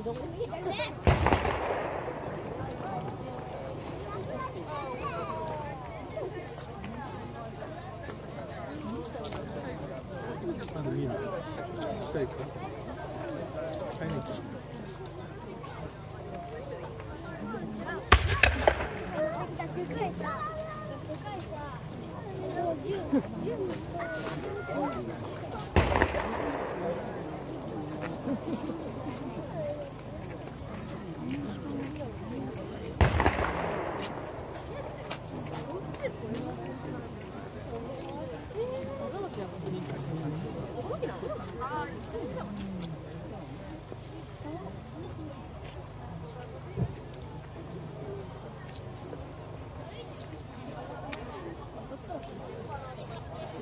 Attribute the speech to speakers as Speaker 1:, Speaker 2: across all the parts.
Speaker 1: あのいいの下行くか買いに行くか
Speaker 2: でかいさ、でかいさ、そう、銃、銃の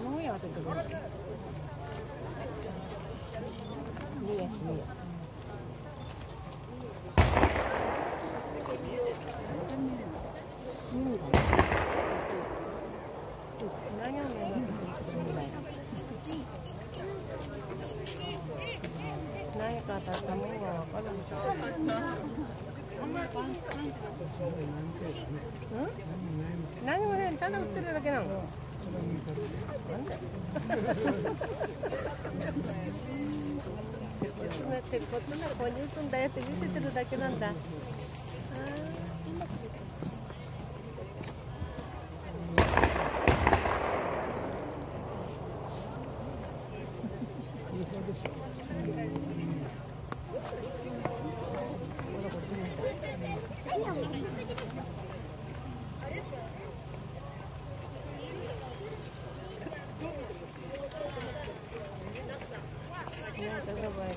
Speaker 3: 何やってるの見えし見え何を目指何か当たったものが分かるんちゃううん何もねただ売ってるだけなの。なんだよ。こなってることなら購入すんだよって見せてるだけなんだあーなんかやばい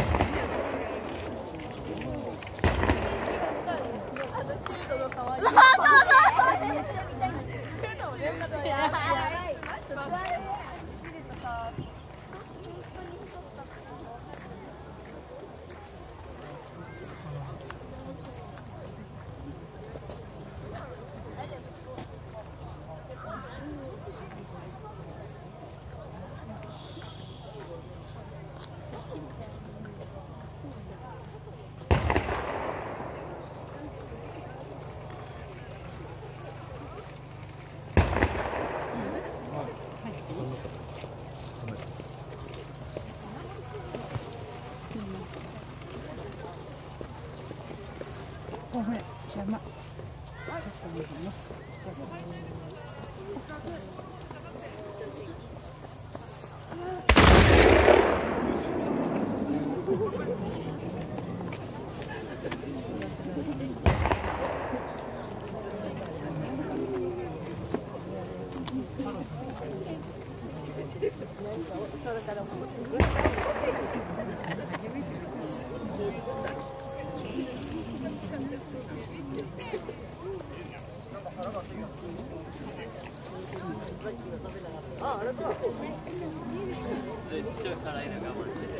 Speaker 4: 邪魔。
Speaker 3: それから
Speaker 2: 我慢し
Speaker 3: て。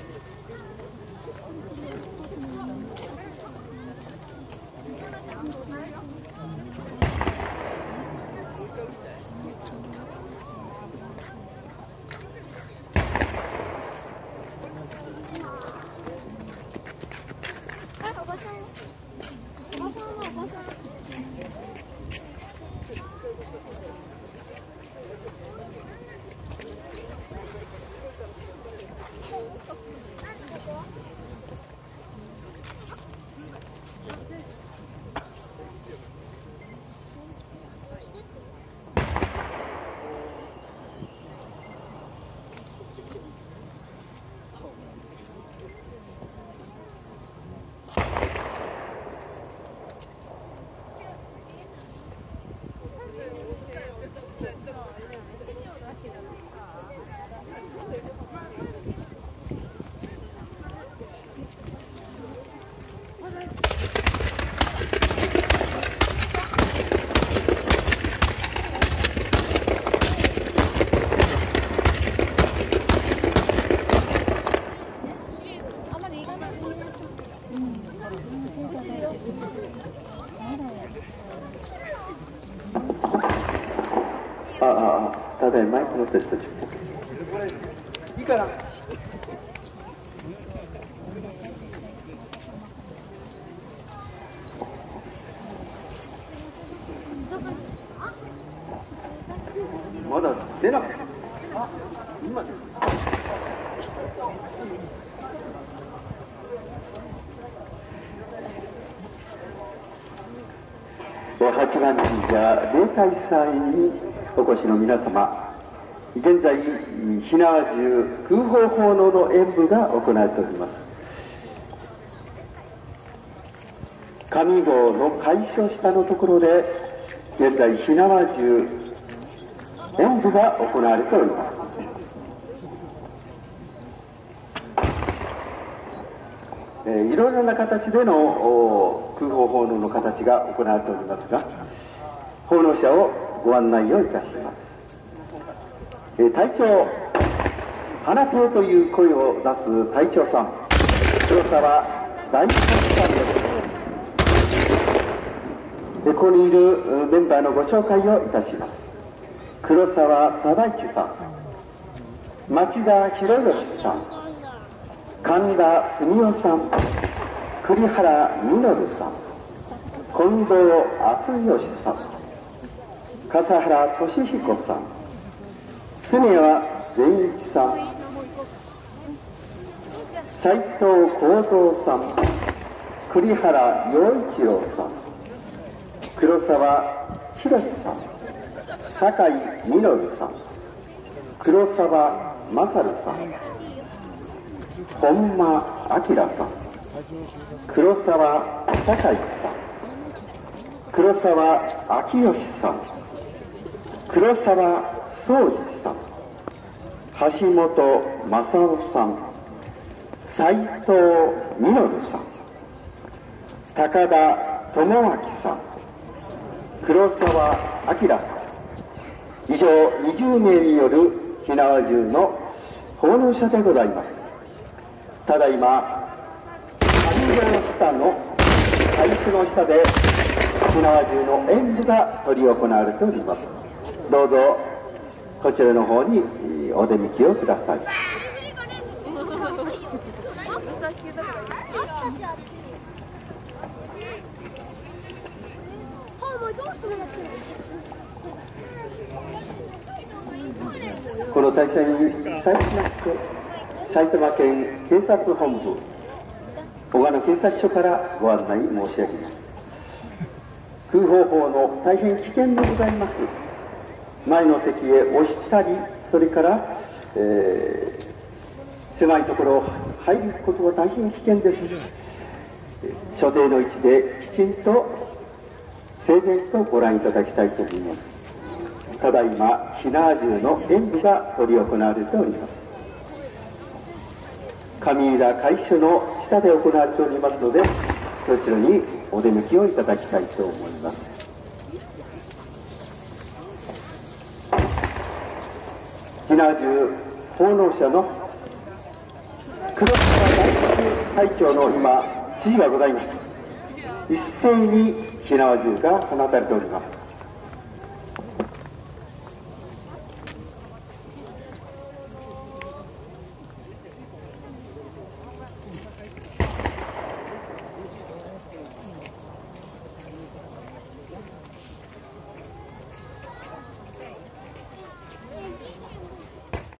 Speaker 5: のテスト中いい。かなまだ出なかった今出八幡神社例大祭にお越しの皆様現在火縄銃空砲奉納の演舞が行われております。上郷の解消下のところで現在火縄銃演舞が行われております。えーいろいろな形での空砲奉納の形が行われておりますが奉納者をご案内をいたします、えー隊長花亭という声を出す隊長さん。黒沢大吉さんです。でここにいるメンバーのご紹介をいたします。黒沢貞一さん。町田博義さん。神田澄夫さん。栗原稔さん。近藤敦義さん。笠原俊彦さん。常谷善一さん。斉藤幸三さん。栗原陽一郎さん。黒沢博さん。酒井稔さん。黒沢勝さん。本間明さん。黒沢酒井さん。黒沢明義さん。黒沢総司さん橋本正夫さん斉藤稔さん高田智明さん黒沢明さん。以上20名による火縄銃の奉納者でございます。ただいま上条下の最初の下で火縄銃の演舞が執り行われております。どうぞ。こちらの方にお出向きをください。この大祭に際しまして埼玉県警察本部小鹿野警察署からご案内申し上げます。空砲法の大変危険でございます。前の席へ押したりそれから、えー狭いところを入ることは大変危険です。所定の位置できちんと整然とご覧いただきたいと思います。ただいま火縄銃の演舞が執り行われております。上浦海所の下で行われておりますのでそちらにお出向きをいただきたいと思います。火縄銃奉納者の黒川大作隊長の今指示がございました。一斉に火縄銃が放たれております。